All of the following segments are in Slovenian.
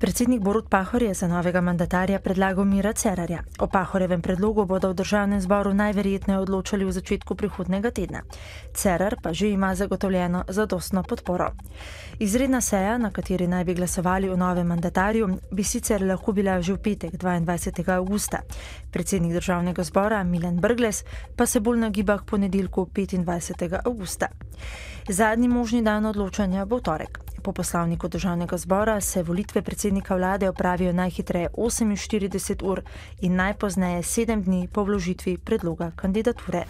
Predsednik Borut Pahor je za novega mandatarja predlagal Mira Cerarja. O Pahorjevem predlogu bodo v državnem zboru najverjetneje odločali v začetku prihodnega tedna. Cerar pa že ima zagotovljeno zadostno podporo. Izredna seja, na kateri naj bi glasovali o novem mandatarju, bi sicer lahko bila že v petek 22. augusta. Predsednik državnega zbora Milan Brgles pa se bolj nagiba k ponedeljku 25. augusta. Zadnji možni dan odločanja bo torek. Po poslovniku državnega zbora se volitve predsednika vlade opravijo najhitreje 48 ur in najpozneje 7 dni po vložitvi predloga kandidature.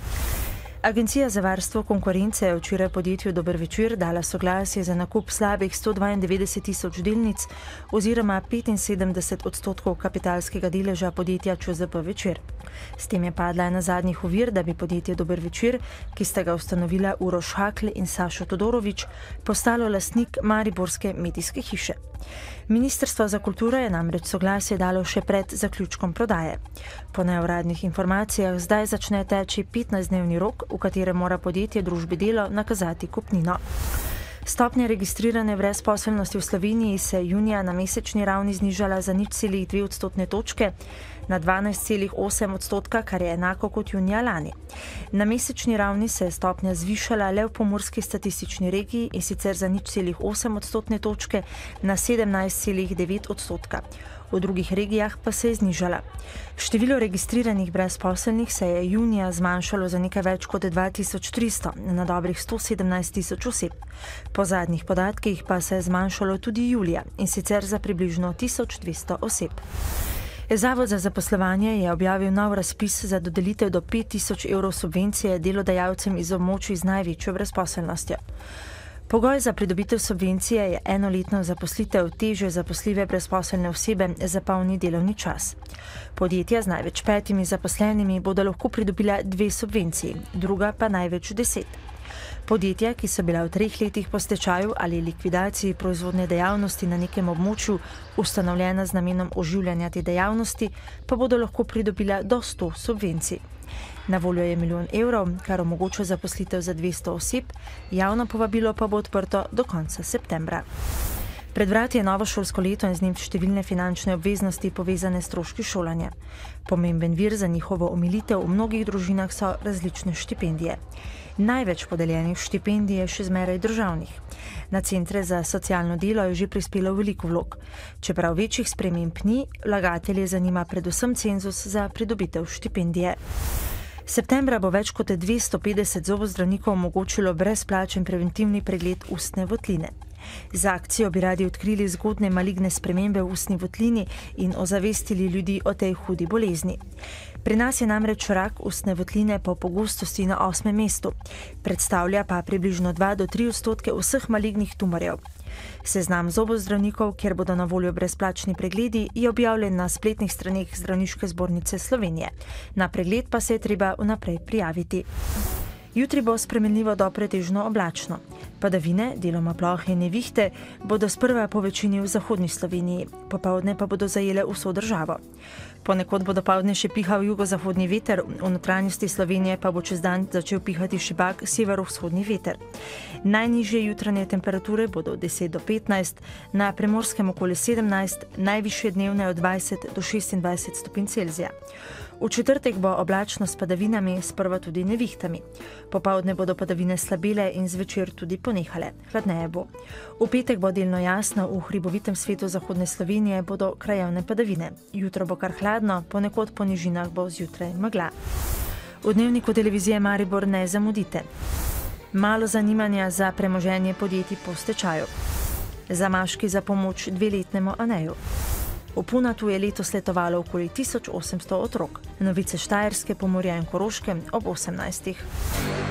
Agencija za varstvo konkurence je včeraj podjetju Dober večer dala soglasje za nakup slabih 192 tisoč delnic oziroma 75 odstotkov kapitalskega deleža podjetja ČZP večer. S tem je padla ena zadnjih ovir, da bi podjetje Dober večer, ki sta ga ustanovila Uroš Hakl in Sašo Todorovič, postalo lastnik Mariborske medijske hiše. Ministrstvo za kulturo je namreč soglasje dalo še pred zaključkom prodaje. Po neuradnih informacijah zdaj začne teči 15-dnevni rok, v katerem mora podjetje družbi delo nakazati kupnino. Stopnja registrirane brezposelnosti v Sloveniji se je junija na mesečni ravni znižala za nič celih dve odstotne točke na 12,8 odstotka, kar je enako kot junija lani. Na mesečni ravni se je stopnja zvišala le v pomorski statistični regiji in sicer za nič celih 8 odstotne točke na 17,9 odstotka. V drugih regijah pa se je znižala. Število registriranih brezposelnih se je junija zmanjšalo za nekaj več kot 2300 na dobrih 117 tisoč oseb. Po zadnjih podatkih pa se je zmanjšalo tudi julija in sicer za približno 1200 oseb. Zavod za zaposlovanje je objavil nov razpis za dodelitev do 5000 evrov subvencije delodajalcem iz območij z največjo brezposelnostjo. Pogoj za pridobitev subvencije je enoletno zaposlitev teže zaposljive brezposelne osebe za polni delovni čas. Podjetja z največ petimi zaposlenimi bodo lahko pridobila dve subvenciji, druga pa največ deset. Podjetja, ki so bila v treh letih po stečaju ali likvidaciji proizvodne dejavnosti na nekem območju ustanovljena z namenom oživljanja te dejavnosti, pa bodo lahko pridobila do 100 subvencij. Na voljo je milijon evrov, kar omogoča zaposlitev za 200 oseb, javno povabilo pa bo odprto do konca septembra. Pred vrati je novo šolsko leto in z njim številne finančne obveznosti povezane s stroški šolanja. Pomemben vir za njihovo omilitev v mnogih družinah so različne štipendije. Največ podeljenih štipendij je še zmeraj državnih. Na centre za socialno delo je že prispelo veliko vlog. Čeprav večjih sprememb ni, vlagatelje zanima predvsem cenzus za pridobitev štipendije. Septembra bo več kot 250 zobozdravnikov omogočilo brezplačen preventivni pregled ustne votline. Z akcijo bi radi odkrili zgodne maligne spremembe v ustni votlini in ozavestili ljudi o tej hudi bolezni. Pri nas je namreč rak ustne votline po pogostosti na osmem mestu, predstavlja pa približno 2 do 3 odstotke vseh malignih tumorjev. Seznam zobozdravnikov, kjer bodo na voljo brezplačni pregledi, je objavljen na spletnih straneh Zdravniške zbornice Slovenije. Na pregled pa se je treba vnaprej prijaviti. Jutri bo spremenljivo do pretežno oblačno. Padavine, deloma plohe in nevihte, bodo sprva po večini v zahodni Sloveniji, popovdne pa bodo zajele vso državo. Ponekod bo dopoledne še pihal jugozahodni veter, v notranjosti Slovenije pa bo čez dan začel pihati šibak severovzhodni veter. Najnižje jutranje temperature bodo od 10 do 15, na primorskem okoli 17, najvišje dnevne od 20 do 26 stopinj Celzija. V četrtek bo oblačno s padavinami, sprva tudi nevihtami. Popovdne bodo padavine slabile in zvečer tudi ponehale. Hladneje bo. V petek bo delno jasno, v hribovitem svetu zahodne Slovenije bodo krajevne padavine. Jutro bo kar hladno, ponekod po nižinah bo zjutraj megla. V dnevniku televizije Maribor ne zamudite. Malo zanimanja za premoženje podjetij po stečaju. Zamaški za pomoč dveletnemu Aneju. V Punatu je letos letovalo okoli 1800 otrok. Novice Štajerske, Pomorja in Koroške ob 18.